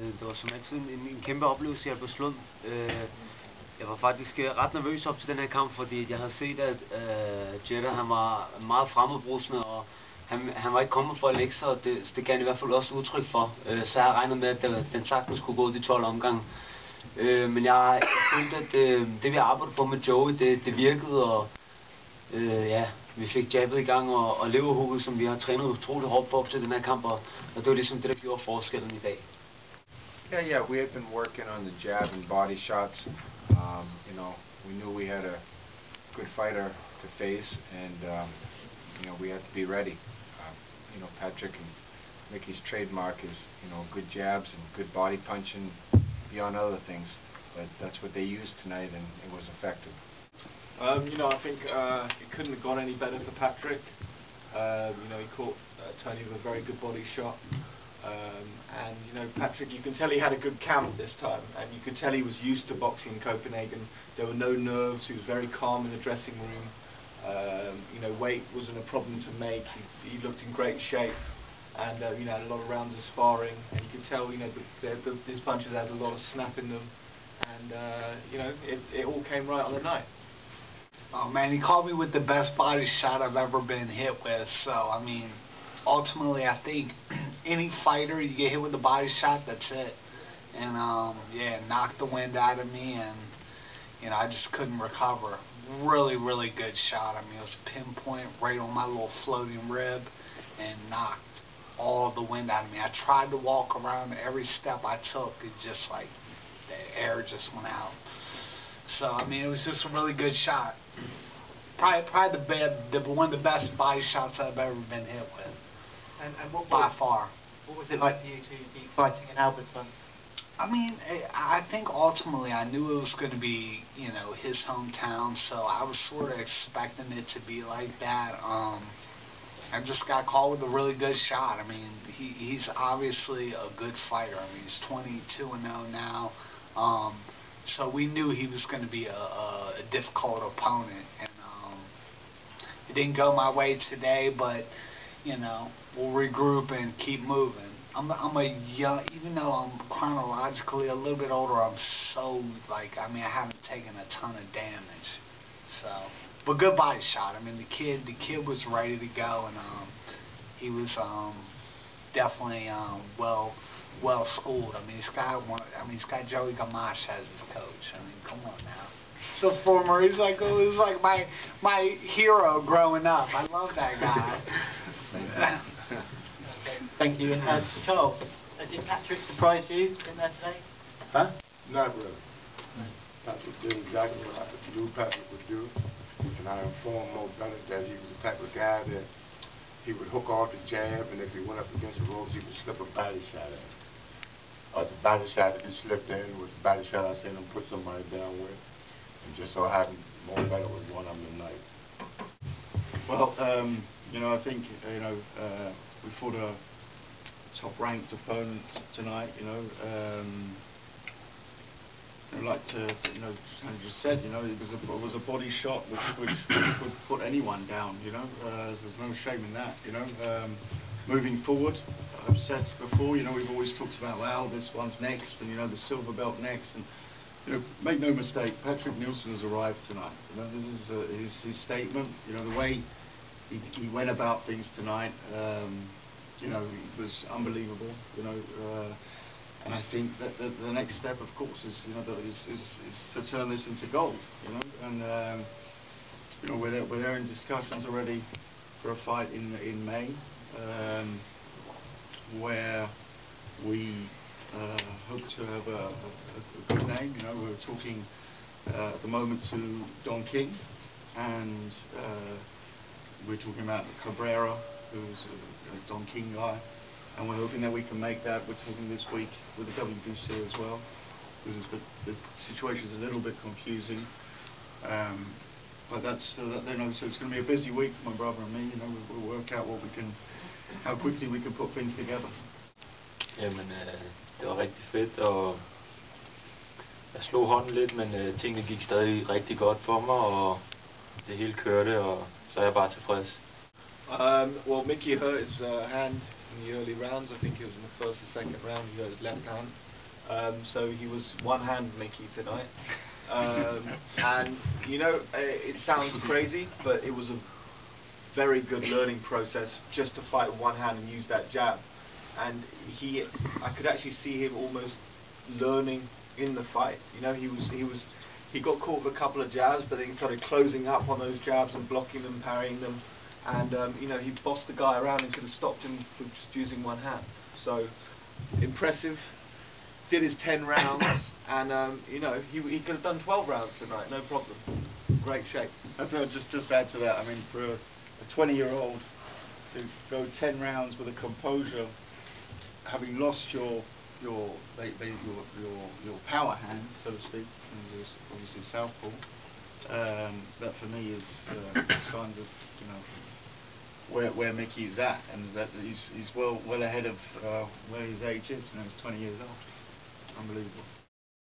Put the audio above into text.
Øh, det var som altid en, en kæmpe oplevelse her på Slund. Øh, Jeg var faktisk øh, ret nervøs op til den her kamp, fordi jeg havde set, at øh, Jetta han var meget fremmedbrusende, og han, han var ikke kommet for at lægge sig, og det, det gav han i hvert fald også udtryk for. Øh, så jeg havde regnet med, at den, den sagtens skulle gå de 12 omgange. Øh, men jeg, jeg følte, at øh, det vi arbejdede på med Joey, det, det virkede, og øh, ja, vi fik jabbet i gang, og, og leverhugget, som vi har trænet utrolig hårdt på op til den her kamp, og, og det var ligesom det, der gjorde forskellen i dag. Yeah, yeah, we had been working on the jab and body shots. Um, you know, we knew we had a good fighter to face, and um, you know we had to be ready. Uh, you know, Patrick and Micki's trademark is you know good jabs and good body punching, beyond other things. But that's what they used tonight, and it was effective. Um, you know, I think uh, it couldn't have gone any better for Patrick. Um, you know, he caught uh, Tony with a very good body shot. Um, and, you know, Patrick, you can tell he had a good camp this time. And you could tell he was used to boxing in Copenhagen. There were no nerves. He was very calm in the dressing room. Um, you know, weight wasn't a problem to make. He, he looked in great shape. And, uh, you know, had a lot of rounds of sparring. And you could tell, you know, the, the, the, his punches had a lot of snap in them. And, uh, you know, it, it all came right on the night. Oh man, he caught me with the best body shot I've ever been hit with. So I mean, ultimately, I think any fighter you get hit with a body shot, that's it. And um, yeah, it knocked the wind out of me, and you know I just couldn't recover. Really, really good shot. I mean, it was pinpoint right on my little floating rib, and knocked all the wind out of me. I tried to walk around every step I took, it just like the air just went out. So I mean, it was just a really good shot. Probably, probably the best, the one of the best body shots I've ever been hit with, And, and what, by what, far. what was it like for you to be fighting in Albertslund? I mean, I I think ultimately I knew it was going to be, you know, his hometown, so I was sort of expecting it to be like that. Um, I just got called with a really good shot. I mean, he he's obviously a good fighter. I mean, he's 22 and 0 now. Um, so we knew he was going to be a, a, a difficult opponent, and um, it didn't go my way today. But you know, we'll regroup and keep moving. I'm I'm a young, even though I'm chronologically a little bit older, I'm so like I mean I haven't taken a ton of damage, so but good body shot. I mean the kid the kid was ready to go and um he was um definitely um well well schooled. I mean he's got one. I mean he's got Joey Gamache as his coach. I mean come on now. So former, he's like he's like my my hero growing up. I love that guy. Thank you. And uh, Charles, uh, did Patrick surprise you in there today? Huh? Not really. Patrick did exactly what I knew Patrick would do, and I informed Mo Bennett that he was the type of guy that he would hook off the jab, and if he went up against the ropes, he would slip a body shot at him. Uh, the body shot that he slipped in was the body shot I seen him put somebody down with, and just so happened Mo Bennett was one of them tonight. Well, um, you know, I think you know uh, we fought a top-ranked opponent tonight. You know, um, I'd like to, you know, you just said, you know, it was a it was a body shot which which could put anyone down. You know, uh, there's no shame in that. You know, um, moving forward, I've said before, you know, we've always talked about well, this one's next, and you know, the silver belt next, and you know, make no mistake, Patrick Nielsen has arrived tonight. You know, this is uh, his, his statement. You know, the way he, he went about things tonight, um, you know, it was unbelievable. You know, uh, and I think that the, the next step, of course, is you know, is, is, is to turn this into gold. You know, and um, you know, we're there, we're there in discussions already for a fight in in May, um, where we uh, hope to have a, a, a good name. You know, we're talking uh, at the moment to Don King, and uh, we're talking about Cabrera, who's a, a Don King guy, and we're hoping that we can make that. We're talking this week with the WBC as well, because the, the situation's a little bit confusing. Um, but that's, uh, you know, so it's going to be a busy week for my brother and me. You know, we'll, we'll work out what we can, how quickly we can put things together. Jamen, øh, det var rigtig fedt, og jeg slog hånden lidt, men øh, tingene gik stadig rigtig godt for mig, og det hele kørte, og så er jeg bare tilfreds. Um, well, Micki hurt his uh, hand in the early rounds. I think it was in the first or second round. He hurt his left hand, um, so he was one hand Micki tonight. Um, and you know, uh, it sounds crazy, but it was a very good learning process just to fight with one hand and use that jab. And he, I could actually see him almost learning in the fight. You know, he was he was he got caught with a couple of jabs, but then he started closing up on those jabs and blocking them, parrying them, and um, you know he bossed the guy around and could have stopped him for just using one hand. So impressive. Did his 10 rounds, and um, you know he he could have done 12 rounds tonight, no problem. Great shape. I feel just just add to that. I mean, for a 20 year old to go 10 rounds with a composure, having lost your your your, your your power hand, so to speak, is obviously southpaw. Um, that for me is uh, signs of you know where where Micki is at, and that he's he's well well ahead of uh, where his age is. You know, he's 20 years old. Unbelievable.